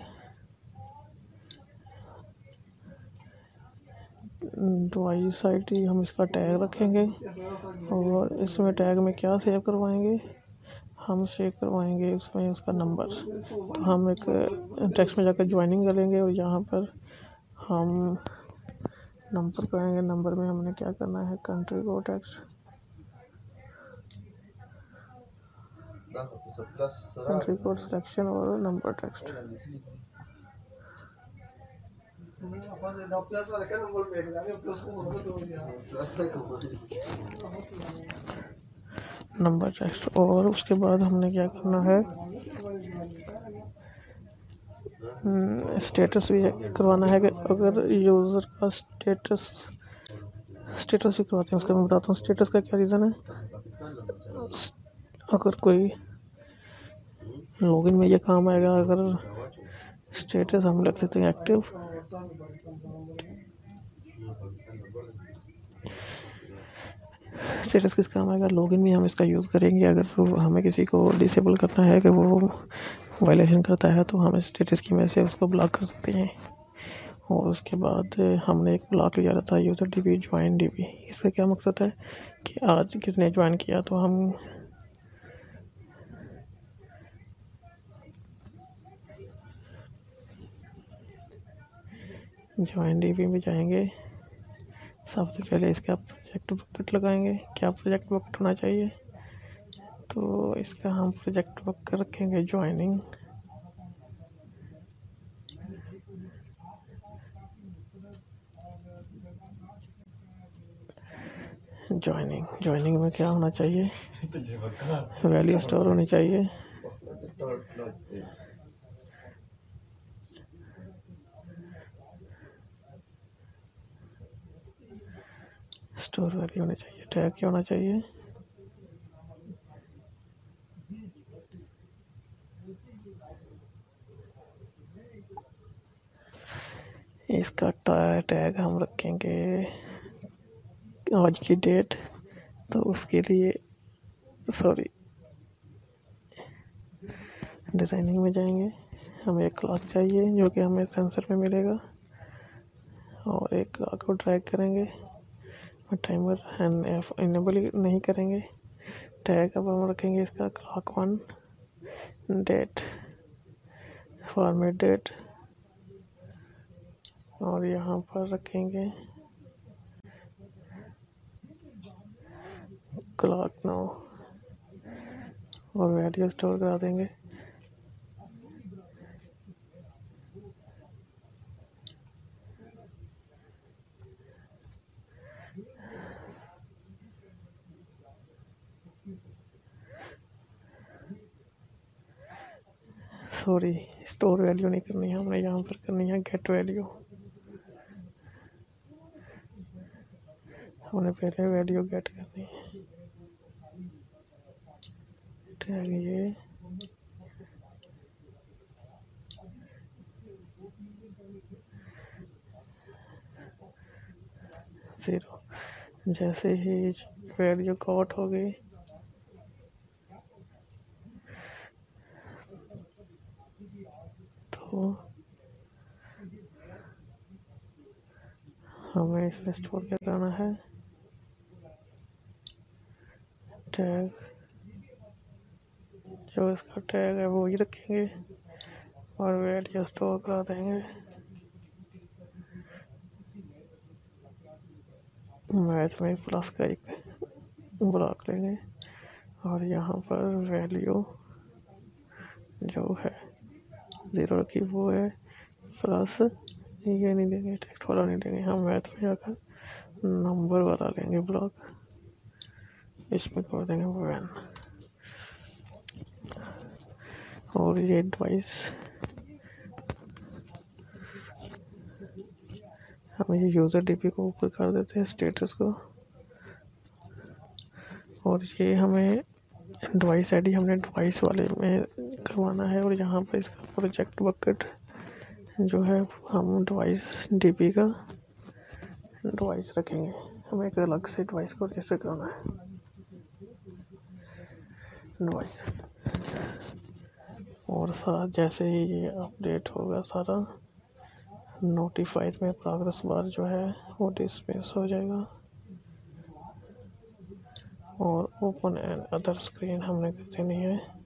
ट्वाइस आईडी हम इसका टैग रखेंगे और इसमें टैग में क्या सेव करवाएँगे? हम सेव करवाएँगे उसमें उसका नंबर तो हम एक टेक्स्ट में जाकर ज्वाइनिंग करेंगे और यहाँ पर हम नंबर करेंगे नंबर में हमने क्या करना है? कंट्री को टेक्स्ट कंट्री कोड सिलेक्शन और नंबर टेक्स्ट नंबर टेक्स्ट और उसके बाद हमने क्या करना है? स्टेटस भी करवाना है। कि अगर यूज़र का स्टेटस स्टेटस भी करवाते हैं उसका मैं बताता हूँ। स्टेटस का क्या रीज़न है? अगर कोई लॉगिन में ये काम आएगा, अगर स्टेटस हम रख सकते हैं एक्टिव स्टेटस किस काम आएगा? लॉगिन भी हम इसका यूज़ करेंगे। अगर वो हमें किसी को डिसेबल करना है कि वो वायलेशन करता है तो हम स्टेटस की वजह से उसको ब्लॉक कर सकते हैं। और उसके बाद हमने एक ब्लॉक लिया था user D B join D B इसका क्या मकसद है? कि आज किसने ज्वाइन किया तो हम ज्वाइन डी में जाएँगे सबसे पहले इसका प्रोजेक्ट बकेट लगाएँगे क्या प्रोजेक्ट बकेट होना चाहिए तो इसका हम प्रोजेक्ट बकेट रखेंगे ज्वाइनिंग ज्वाइनिंग ज्वाइनिंग में क्या होना चाहिए वैल्यू स्टोर होनी चाहिए स्टोर वैल्यू होनी चाहिए टैग क्या होना चाहिए। इसका टैग हम रखेंगे आज की डेट तो उसके लिए, सॉरी, डिज़ाइनिंग में जाएँगे। हमें एक क्लास चाहिए, जो कि हमें सेंसर में मिलेगा, और एक क्लाक को ड्रैग करेंगे। और टाइमर एंड इनेबल नहीं करेंगे। टैग अब हम रखेंगे इसका clock one date format date और यहाँ पर रखेंगे क्लॉक नो और वैल्यू स्टोर करा देंगे। सॉरी स्टोर वैल्यू नहीं करनी है, हमने यहाँ पर करनी है गेट वैल्यू हमने पहले वैल्यू गेट करनी है। ये ज़ीरो जैसे ही वैल्यू कॉट हो गई तो हमें इसमें स्टोर क्या करना है टैग जो इसका टैग है, वो ही रखेंगे और वैल्यू स्टोर करा देंगे। मैथ में प्लस का एक ब्लॉक लेंगे। और यहाँ पर वैल्यू जो है ज़ीरो रखी वो है प्लस ये नहीं देंगे टेक्स्ट वाला नहीं देंगे, हम मैथ में जाकर नंबर बता लेंगे ब्लॉक इसमें कर देंगे वैन और ये डिवाइस हम ये यूज़र डीपी को ऊपर कर देते हैं स्टेटस को। और ये हमें डिवाइस आईडी हमने डिवाइस वाले में करवाना है और यहाँ पर इसका प्रोजेक्ट बकेट जो है, हम डिवाइस डीपी का डिवाइस रखेंगे। हमें एक अलग से डिवाइस को रजिस्टर करना है। डिवाइस और सारा जैसे ही ये अपडेट होगा सारा नोटिफाइड में प्रोग्रेस बार जो है, वो डिस्प्लेस हो जाएगा। और ओपन एंड अदर स्क्रीन हमने कर देनी है।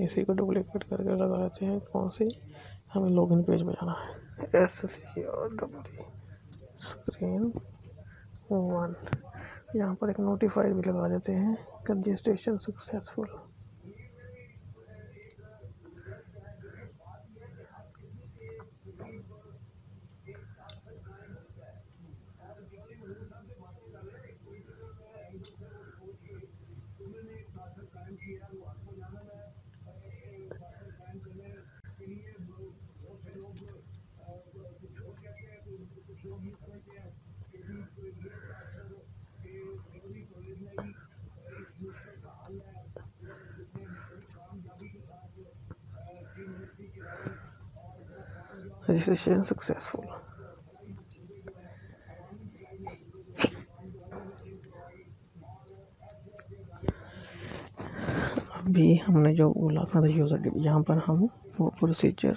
इसी को डुप्लीकेट करके लगा देते हैं। कौन सी? हमें लॉगिन पेज में जाना है। एस सी और डब्ल्यू स्क्रीन वन यहाँ पर एक नोटिफाइड भी लगा देते हैं रजिस्ट्रेशन सक्सेसफुल registration successful. अभी हमने जो बोला था यूज़र यहाँ पर हम वो प्रोसीजर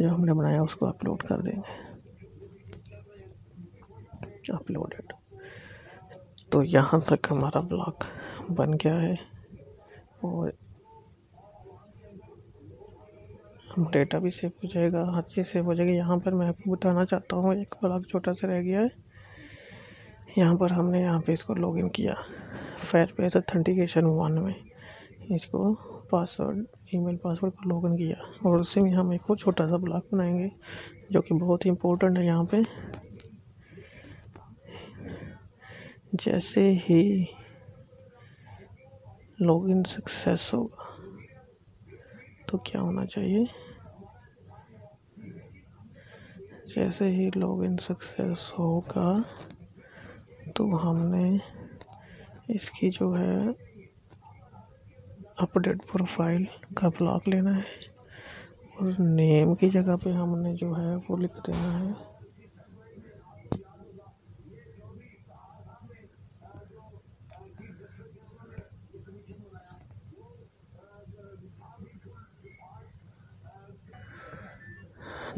जो हमने बनाया, उसको अपलोड कर देंगे। अपलोडेड तो यहाँ तक हमारा ब्लॉग बन गया है और डेटा भी सेव हो जाएगा, हर चीज़ सेव हो जाएगी। यहाँ पर मैं आपको बताना चाहता हूँ, एक ब्लॉग छोटा सा रह गया है। यहाँ पर हमने यहाँ पे इसको लॉगिन किया। फेयर पेज अथेंटिकेशन वन में इसको पासवर्ड ईमेल पासवर्ड को लॉगिन किया। और उससे में हम एक और छोटा सा ब्लॉग बनाएँगे, जो कि बहुत ही इम्पोर्टेंट है यहाँ पे। जैसे ही लॉगिन सक्सेस होगा तो क्या होना चाहिए? जैसे ही लॉगिन सक्सेस होगा तो हमने इसकी जो है अपडेट प्रोफ़ाइल का ब्लॉक लेना है। और नेम की जगह पे हमने जो है वो लिख देना है।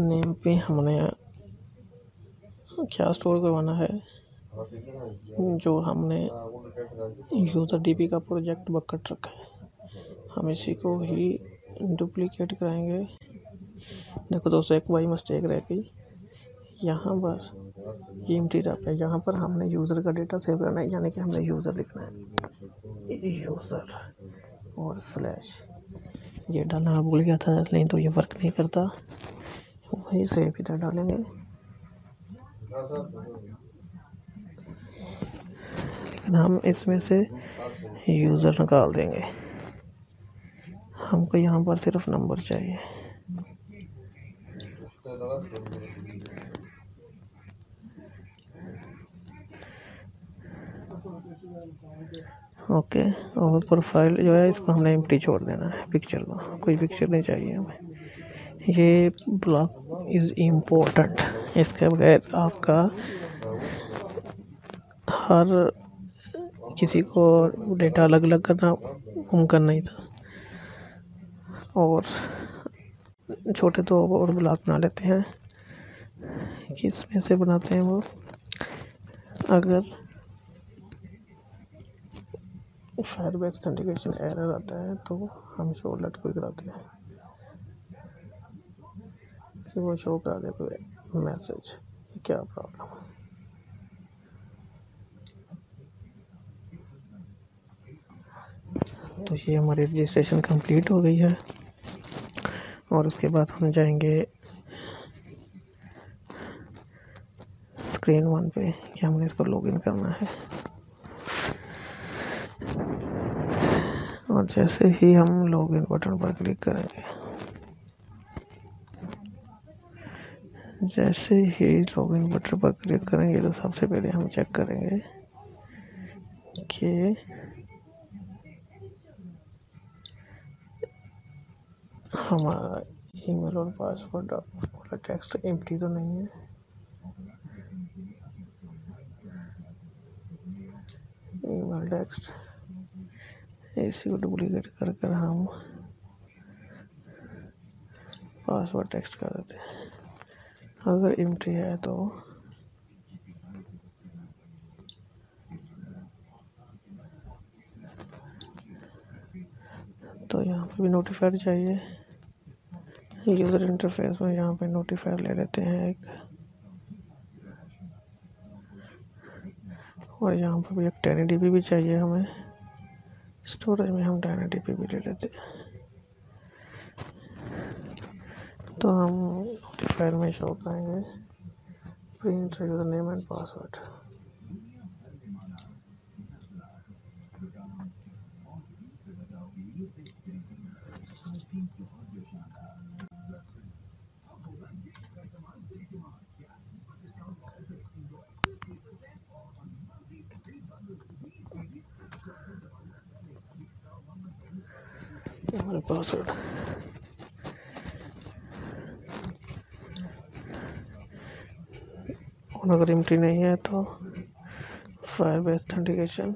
नेम पे हमने क्या स्टोर करवाना है? जो हमने यूज़र डीपी का प्रोजेक्ट बकट रखा है। हम इसी को ही डुप्लीकेट कराएँगे। देखो दोस्तों, एक बाई मिस्टेक रह गई। यहाँ पर ये रहता है यहाँ पर हमने यूज़र का डेटा सेव करना है, यानी कि हमने यूज़र लिखना है। यूज़र और स्लैश ये डालना भूल गया था, नहीं तो ये वर्क नहीं करता। वही सेव इधर डालेंगे। हम इसमें से यूज़र निकाल देंगे। हमको यहाँ पर सिर्फ़ नंबर चाहिए। ओके, और प्रोफ़ाइल जो है, इसको हमने एम्प्टी छोड़ देना है पिक्चर को। कोई पिक्चर नहीं चाहिए हमें। ये ब्लॉक इज़ इम्पोर्टेंट इसके बगैर आपका हर किसी को डेटा अलग अलग करना मुमकिन नहीं था। और छोटे तो और ब्लॉक बना लेते हैं किसमें से बनाते हैं वो। अगर फायर बेस ऑथेंटिकेशन एरर आता है तो हम शो लट को कराते हैं। कि वो शो करा दे कोई। मैसेज क्या प्रॉब्लम तो ये हमारी रजिस्ट्रेशन कंप्लीट हो गई है। और उसके बाद हम जाएँगे स्क्रीन वन पे कि हमने इसको लॉगिन करना है। और जैसे ही हम लॉगिन बटन पर क्लिक करेंगे जैसे ही लॉगिन बटन पर क्लिक करेंगे तो सबसे पहले हम चेक करेंगे कि हमारा ईमेल और पासवर्ड वाला टेक्स्ट एम्प्टी तो नहीं है। ईमेल टेक्स्ट इसी को डुप्लीकेट कर कर हम पासवर्ड टेक्स्ट कर देते हैं। अगर एम्प्टी है तो तो यहाँ पे भी नोटिफायर चाहिए यूज़र इंटरफेस में यहाँ पे नोटिफायर ले लेते हैं एक और यहाँ पर भी एक टेन डी भी चाहिए हमें स्टोरेज में हम टेन डी भी ले लेते हैं तो हम नोटिफायर में शो करेंगे print user name and password हमारे पासवर्ड अगर एम्प्टी नहीं है तो Firebase authentication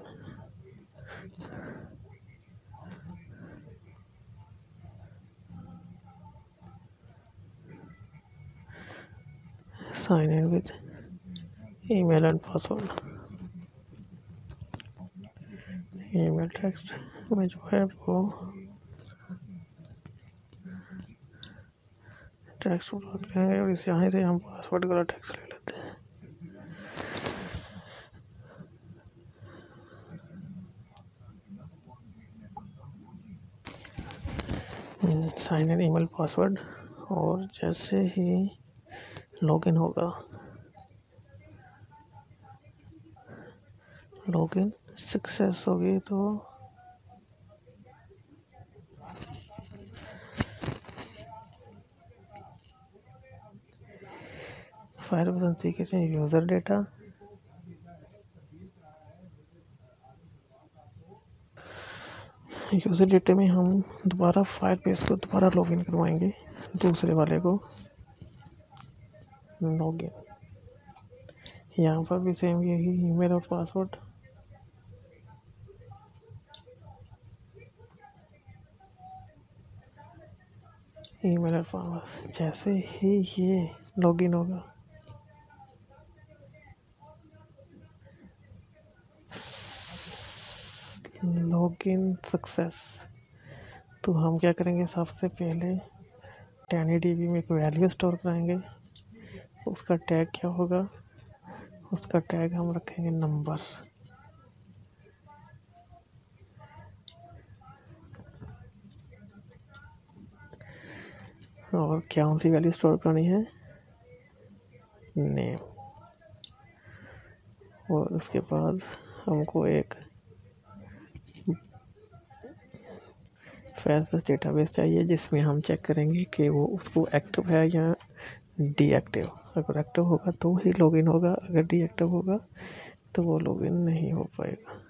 sign in with email and password email text में जो है वो टेक्स्ट और इस यहाँ से हम पासवर्ड वाला टेक्स्ट ले लेते हैं साइन इन ईमेल पासवर्ड और जैसे ही लॉगिन होगा। लॉगिन सक्सेस होगी तो फायर हैं यूज़र डेटा यूज़र डेटा में हम दोबारा फायर पेज को दोबारा लॉगिन करवाएँगे, दूसरे वाले को लॉगिन यहाँ पर भी सेम यही ईमेल और पासवर्ड ईमेल और पासवर्ड जैसे ही ये लॉगिन होगा। लॉगिन सक्सेस तो हम क्या करेंगे, सबसे पहले टेन डी में एक वैल्यू स्टोर कराएँगे उसका टैग क्या होगा? उसका टैग हम रखेंगे नंबर और क्या कौन सी वैल्यू स्टोर करनी है? नेम और उसके बाद हमको एक फेसबुक डेटाबेस चाहिए, जिसमें हम चेक करेंगे कि वो उसको एक्टिव है या डीएक्टिव अगर एक्टिव होगा तो ही लॉगिन होगा, अगर डीएक्टिव होगा तो वो लॉगिन नहीं हो पाएगा.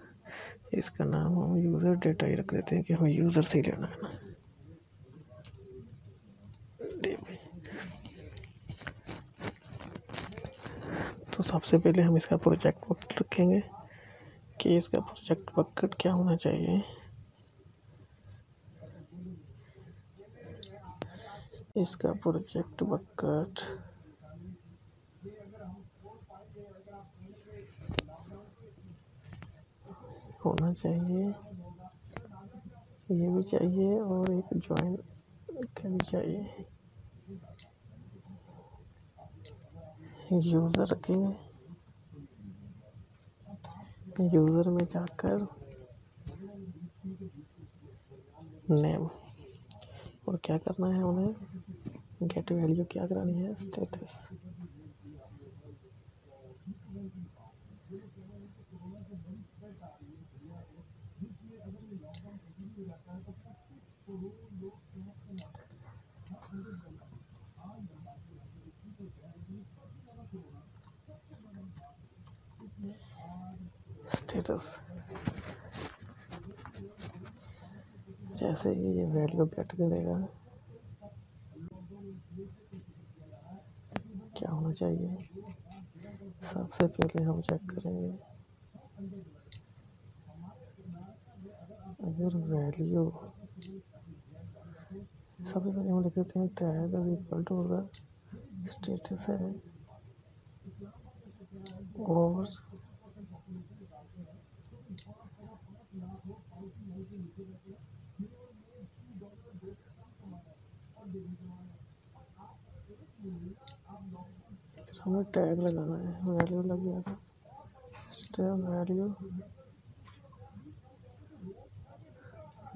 इसका नाम हम यूज़र डेटा ही रख देते हैं कि हमें यूज़र से ही लेना है ना. तो सबसे पहले हम इसका प्रोजेक्ट वक्त रखेंगे कि इसका प्रोजेक्ट वक्त क्या होना चाहिए? इसका प्रोजेक्ट बकेट होना चाहिए। ये भी चाहिए और एक ज्वाइन का भी चाहिए। यूज़र के यूज़र में जाकर नेम और क्या करना है उन्हें? गेट वैल्यू क्या करानी है? स्टेटस स्टेटस जैसे ही ये वैल्यू गेट करेगा क्या होना चाहिए? सबसे पहले हम चेक करेंगे। अगर वैल्यू सबसे पहले हम लिख देते हैं टैग अब इक्वल टू होगा स्टेटस है। और हमें टैग लगाना है। वैल्यू लग गया था। Value.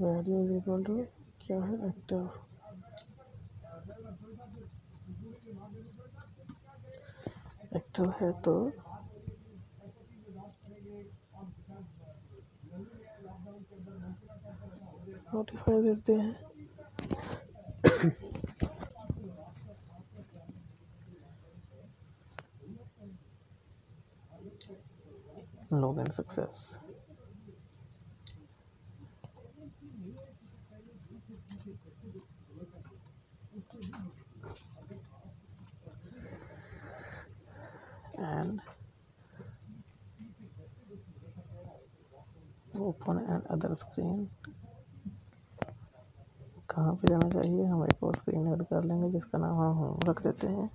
Value is equal to क्या है? एक्टिव एक्टिव है तो नोटिफाई देते हैं। Logan success. and open another screen कहाँ पे जाना चाहिए, हम एक और स्क्रीन ऐड कर लेंगे, जिसका नाम हम होम रख देते हैं।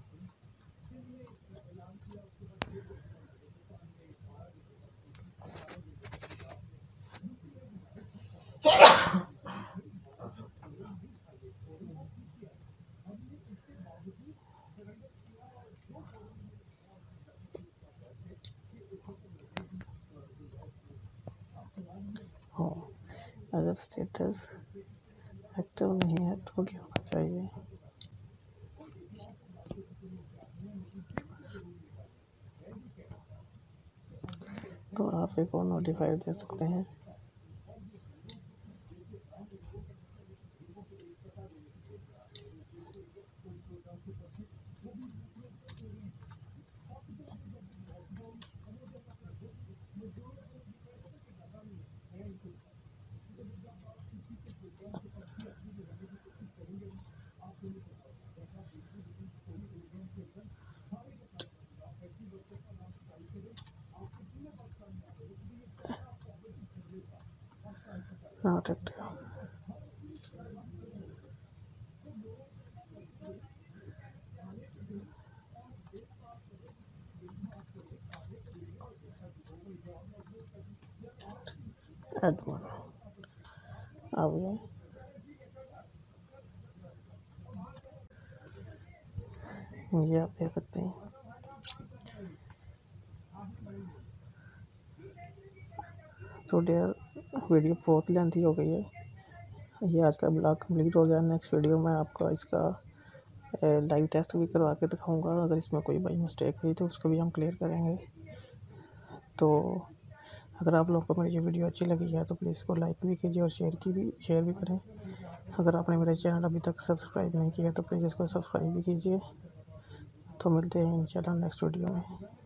अगर स्टेटस एक्टिव नहीं है तो क्या होना चाहिए? तो आप एक और नोटिफाई दे सकते हैं not active add one अब ये ये आप देख सकते हैं तो डियर वीडियो बहुत लेंथी हो गई है ये आज का ब्लॉग कंप्लीट हो गया नेक्स्ट वीडियो में आपका इसका लाइव टेस्ट भी करवा के दिखाऊँगा अगर इसमें कोई बाई मिस्टेक हुई तो उसको भी हम क्लियर करेंगे तो अगर आप लोगों को मेरी ये वीडियो अच्छी लगी है तो प्लीज़ इसको लाइक भी कीजिए और शेयर की भी शेयर भी करें अगर आपने मेरा चैनल अभी तक सब्सक्राइब नहीं किया तो प्लीज़ इसको सब्सक्राइब भी कीजिए तो मिलते हैं इंशाल्लाह नेक्स्ट वीडियो में